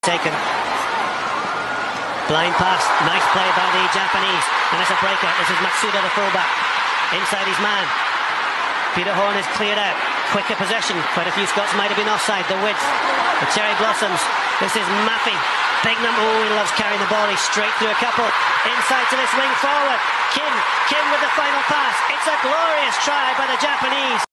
Taken. Blind pass. Nice play by the Japanese. And it's a breaker. This is Matsuda, the fullback. Inside his man. Peter Horne is cleared out. Quicker possession. Quite a few Scots might have been offside. The width. The cherry blossoms. This is Mafi. Big number. Oh, he loves carrying the ball. He's straight through a couple. Inside to this wing forward. Kim. Kim with the final pass. It's a glorious try by the Japanese.